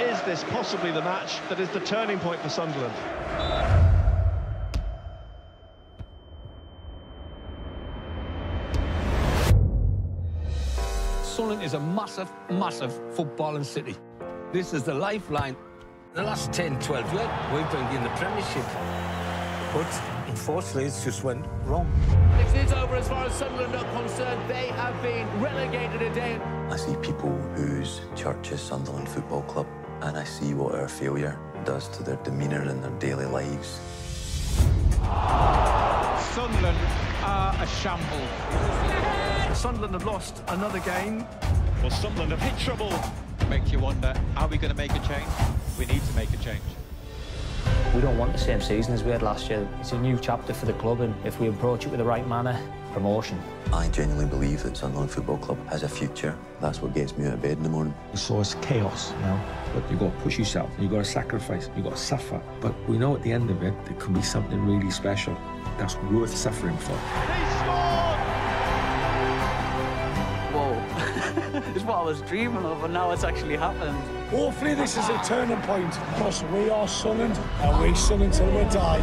Is this possibly the match that is the turning point for Sunderland? Sunderland is a massive, massive footballing city. This is the lifeline. The last 10, 12 years, we've been in the Premiership. But unfortunately, it's just went wrong. It is over as far as Sunderland are concerned. They have been relegated again. I see people whose church is Sunderland Football Club, and I see what our failure does to their demeanour and their daily lives. Sunderland are a shambles. Sunderland have lost another game. Well, Sunderland have hit trouble. Makes you wonder, are we going to make a change? We need to make a change. We don't want the same season as we had last year. It's a new chapter for the club, and if we approach it with the right manner, promotion. I genuinely believe that Sunderland Football Club has a future. That's what gets me out of bed in the morning. So it's chaos, you know. But you've got to push yourself, you've got to sacrifice, you've got to suffer. But we know at the end of it, there can be something really special that's worth suffering for. It's what I was dreaming of, and now it's actually happened. Hopefully this is a turning point, because we are Sunderland, and we Sunderland till we die.